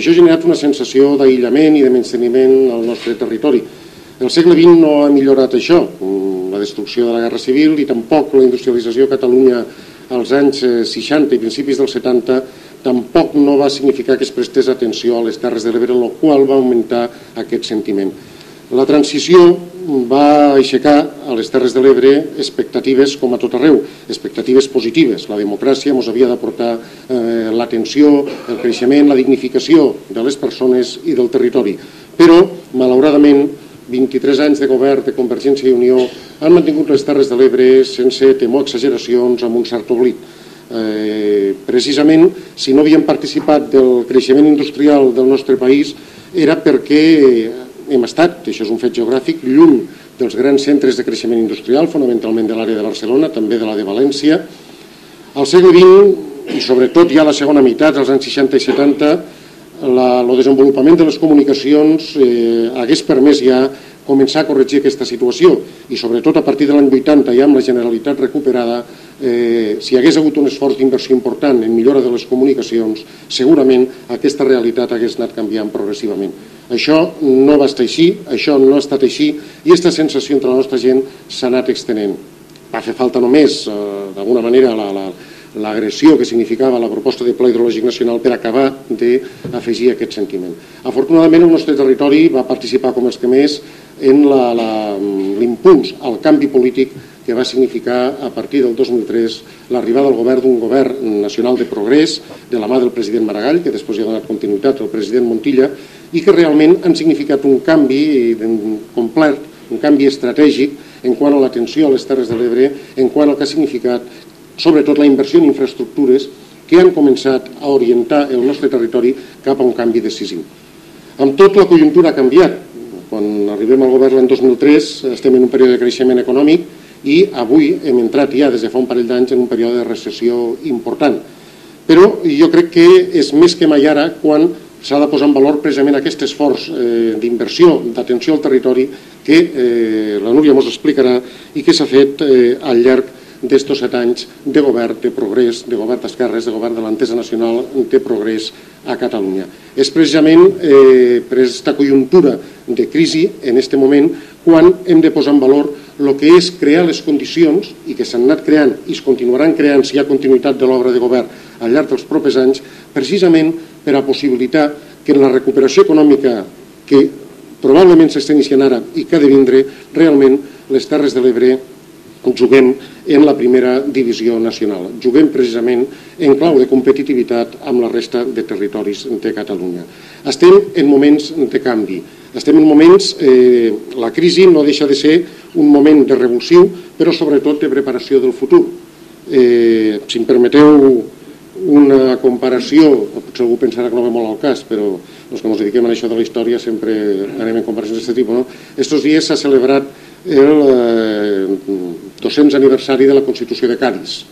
Això ha generat una sensació d'aïllament i de menysteniment al nostre territori. El segle XX no ha millorat això, la destrucció de la Guerra Civil i tampoc la industrialització a Catalunya als anys 60 i principis dels 70 tampoc no va significar que es prestés atenció a les Terres de l'Ebre, el qual va augmentar aquest sentiment. La transició va aixecar a les Terres de l'Ebre expectatives com a tot arreu, expectatives positives. La democràcia ens havia d'aportar eh, l'atenció, el creixement, la dignificació de les persones i del territori. Però, malauradament, 23 anys de govern de Convergència i Unió han mantingut les Terres de l'Ebre sense temor exageracions amb un cert oblit. Eh, precisament, si no havíem participat del creixement industrial del nostre país era perquè hem estat, això és un fet geogràfic, lluny dels grans centres de creixement industrial, fonamentalment de l'àrea de Barcelona, també de la de València. Al segle XX, i sobretot ja a la segona meitat, dels anys 60 i 70, la, el desenvolupament de les comunicacions eh, hagués permès ja començar a corregir aquesta situació i sobretot a partir de l'any 80 ja amb la Generalitat recuperada eh, si hagués hagut un esforç d'inversió important en millora de les comunicacions segurament aquesta realitat hagués anat canviant progressivament. Això no va estar així, això no ha estat així i aquesta sensació entre la nostra gent s'ha anat extenent. Va fer falta només, eh, d'alguna manera, la, la, l'agressió que significava la proposta de Pla Hidrològic Nacional per acabar d'afegir aquest sentiment. Afortunadament el nostre territori va participar com els que més en l'impuls al canvi polític que va significar a partir del 2003 l'arribada al govern d'un govern nacional de progrés de la mà del president Maragall, que després hi ha donat continuïtat al president Montilla, i que realment han significat un canvi complet, un canvi estratègic en quant a l'atenció a les Terres de l'Ebre, en quant al que ha significat sobretot la inversió en infraestructures que han començat a orientar el nostre territori cap a un canvi decisiu. Amb tot, la conjuntura ha canviat. Quan arribem al govern l'any 2003 estem en un període de creixement econòmic i avui hem entrat ja des de fa un parell d'anys en un període de recessió important. Però jo crec que és més que mai ara quan s'ha de posar en valor precisament aquest esforç eh, d'inversió, d'atenció al territori que eh, la Núria ens explicarà i que s'ha fet eh, al llarg d'estos set anys de govern de progrés, de govern d'esquerres, de govern de l'entesa nacional de progrés a Catalunya. És precisament eh, per aquesta conjuntura de crisi en aquest moment quan hem de posar en valor el que és crear les condicions i que s'han anat creant i es continuaran creant si hi ha continuïtat de l'obra de govern al llarg dels propers anys, precisament per a possibilitar que la recuperació econòmica que probablement s'està iniciant ara i que ha de vindre, realment les Terres de l'Ebre juguem en la primera divisió nacional. Juguem precisament en clau de competitivitat amb la resta de territoris de Catalunya. Estem en moments de canvi. Estem en moments, eh, la crisi no deixa de ser un moment de revulsiu, però sobretot de preparació del futur. Eh, si em permeteu una comparació, potser algú pensarà que no ve molt al cas, però els que ens dediquem a això de la història sempre anem en comparacions d'aquest tipus. No? Estos dies s'ha celebrat el 200 eh, aniversari de la Constitució de Cádiz.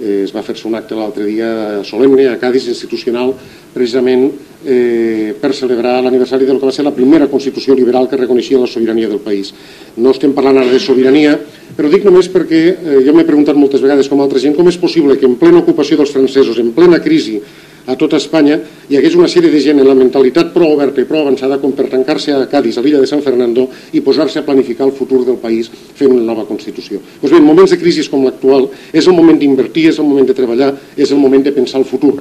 Eh, es va fer-se un acte l'altre dia solemne a Cádiz, institucional, precisament eh, per celebrar l'aniversari del que va ser la primera Constitució liberal que reconeixia la sobirania del país. No estem parlant ara de sobirania, però dic només perquè eh, jo m'he preguntat moltes vegades com altra gent com és possible que en plena ocupació dels francesos, en plena crisi a tota Espanya hi hagués una sèrie de gent en la mentalitat prou oberta i prou avançada com per tancar-se a Cádiz, a l'illa de San Fernando, i posar-se a planificar el futur del país fent una nova Constitució. Doncs bé, en moments de crisi com l'actual és el moment d'invertir, és el moment de treballar, és el moment de pensar el futur.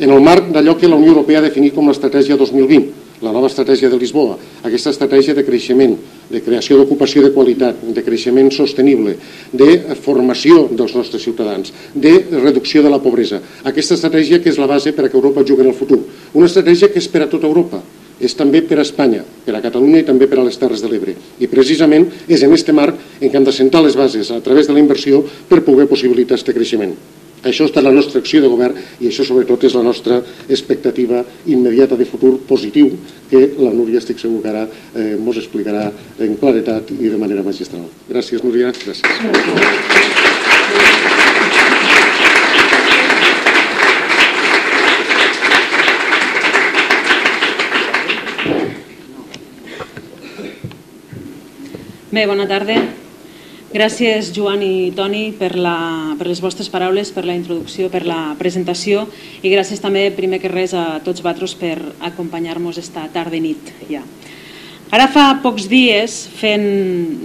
En el marc d'allò que la Unió Europea ha definit com l'estratègia 2020, la nova estratègia de Lisboa, aquesta estratègia de creixement, de creació d'ocupació de qualitat, de creixement sostenible, de formació dels nostres ciutadans, de reducció de la pobresa. Aquesta estratègia que és la base per a que Europa jugui en el futur. Una estratègia que és per a tota Europa, és també per a Espanya, per a Catalunya i també per a les Terres de l'Ebre. I precisament és en aquest marc en què hem de sentar les bases a través de la inversió per poder possibilitar aquest creixement. Això està la nostra acció de govern i això sobretot és la nostra expectativa immediata de futur positiu que la Núria estic segur que ara eh, mos explicarà en claretat i de manera magistral. Gràcies, Núria. Gràcies. Bé, bona tarda. Gràcies, Joan i Toni, per, la, per les vostres paraules, per la introducció, per la presentació i gràcies també, primer que res, a tots vosaltres per acompanyar-nos esta tarda i nit ja. Ara fa pocs dies, fent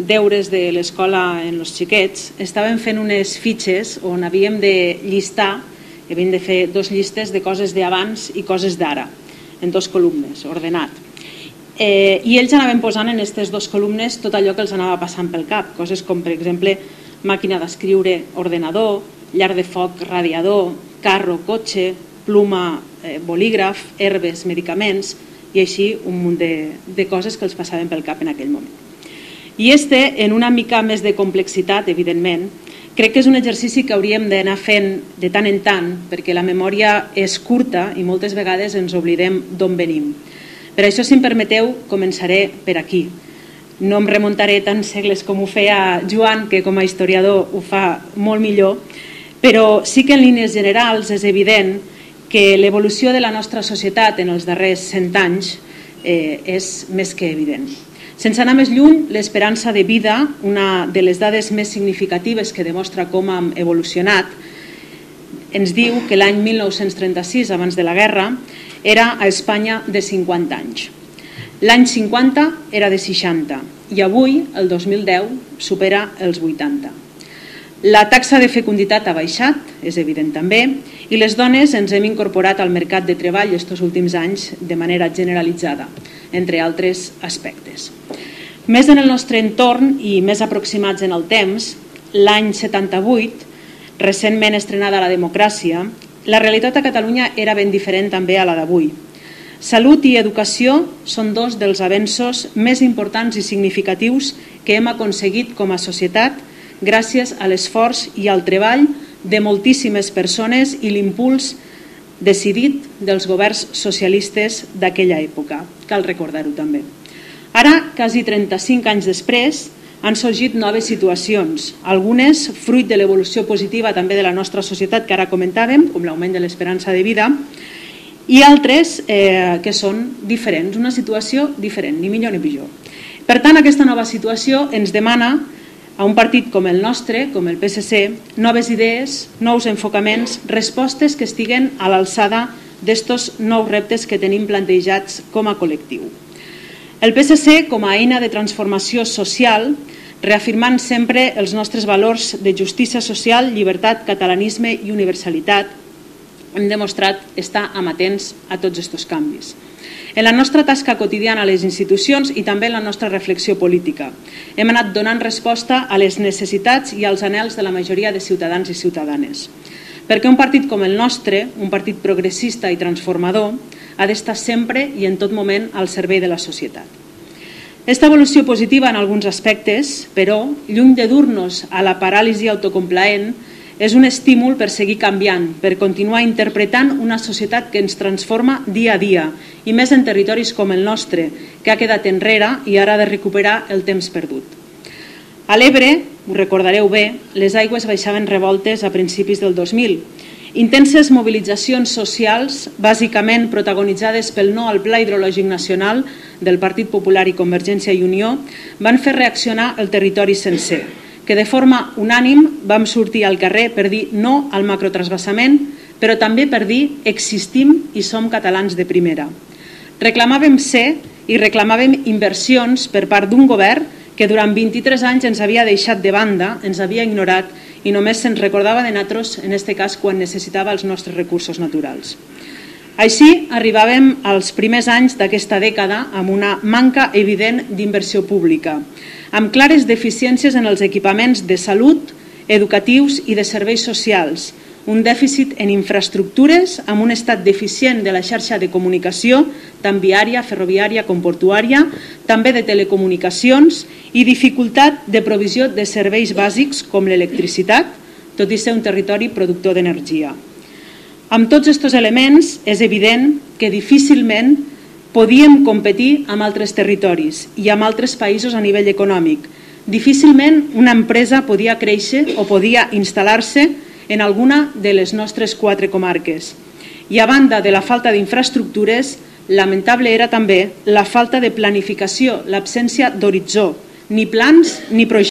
deures de l'escola en els xiquets, estàvem fent unes fitxes on havíem de llistar, havíem de fer dos llistes de coses d'abans i coses d'ara, en dos columnes, ordenat. Eh, I ells anaven posant en aquestes dues columnes tot allò que els anava passant pel cap, coses com, per exemple, màquina d'escriure, ordenador, llar de foc, radiador, carro, cotxe, pluma, eh, bolígraf, herbes, medicaments i així un munt de, de coses que els passaven pel cap en aquell moment. I este, en una mica més de complexitat, evidentment, crec que és un exercici que hauríem d'anar fent de tant en tant, perquè la memòria és curta i moltes vegades ens oblidem d'on venim. Per això, si em permeteu, començaré per aquí. No em remuntaré tants segles com ho feia Joan, que com a historiador ho fa molt millor, però sí que en línies generals és evident que l'evolució de la nostra societat en els darrers 100 anys eh, és més que evident. Sense anar més lluny, l'esperança de vida, una de les dades més significatives que demostra com hem evolucionat, ens diu que l'any 1936, abans de la guerra, era a Espanya de 50 anys. L'any 50 era de 60 i avui, el 2010, supera els 80. La taxa de fecunditat ha baixat, és evident també, i les dones ens hem incorporat al mercat de treball estos últims anys de manera generalitzada, entre altres aspectes. Més en el nostre entorn i més aproximats en el temps, l'any 78, recentment estrenada la democràcia, la realitat a Catalunya era ben diferent també a la d'avui. Salut i educació són dos dels avenços més importants i significatius que hem aconseguit com a societat gràcies a l'esforç i al treball de moltíssimes persones i l'impuls decidit dels governs socialistes d'aquella època. Cal recordar-ho també. Ara, quasi 35 anys després, han sorgit noves situacions, algunes fruit de l'evolució positiva també de la nostra societat que ara comentàvem, com l'augment de l'esperança de vida, i altres eh, que són diferents, una situació diferent, ni millor ni pitjor. Per tant, aquesta nova situació ens demana a un partit com el nostre, com el PSC, noves idees, nous enfocaments, respostes que estiguen a l'alçada d'estos nous reptes que tenim plantejats com a col·lectiu. El PSC, com a eina de transformació social, reafirmant sempre els nostres valors de justícia social, llibertat, catalanisme i universalitat, hem demostrat estar amatents a tots aquests canvis. En la nostra tasca quotidiana a les institucions i també en la nostra reflexió política. Hem anat donant resposta a les necessitats i als anels de la majoria de ciutadans i ciutadanes. Perquè un partit com el nostre, un partit progressista i transformador, ha d'estar sempre i en tot moment al servei de la societat. Esta evolució positiva en alguns aspectes, però, lluny de dur-nos a la paràlisi autocomplaent, és un estímul per seguir canviant, per continuar interpretant una societat que ens transforma dia a dia, i més en territoris com el nostre, que ha quedat enrere i ara ha de recuperar el temps perdut. A l'Ebre, ho recordareu bé, les aigües baixaven revoltes a principis del 2000 Intenses mobilitzacions socials, bàsicament protagonitzades pel no al Pla Hidrològic Nacional del Partit Popular i Convergència i Unió, van fer reaccionar el territori sencer, que de forma unànim vam sortir al carrer per dir no al macrotrasbassament, però també per dir existim i som catalans de primera. Reclamàvem ser i reclamàvem inversions per part d'un govern que durant 23 anys ens havia deixat de banda, ens havia ignorat i només se'n recordava de nosaltres, en aquest cas, quan necessitava els nostres recursos naturals. Així, arribàvem als primers anys d'aquesta dècada amb una manca evident d'inversió pública, amb clares deficiències en els equipaments de salut, educatius i de serveis socials, un dèficit en infraestructures amb un estat deficient de la xarxa de comunicació, tant viària, ferroviària com portuària, també de telecomunicacions i dificultat de provisió de serveis bàsics com l'electricitat, tot i ser un territori productor d'energia. Amb tots aquests elements és evident que difícilment podíem competir amb altres territoris i amb altres països a nivell econòmic. Difícilment una empresa podia créixer o podia instal·lar-se en alguna de les nostres quatre comarques. I a banda de la falta d'infraestructures, lamentable era també la falta de planificació, l'absència d'horitzó, ni plans ni projectes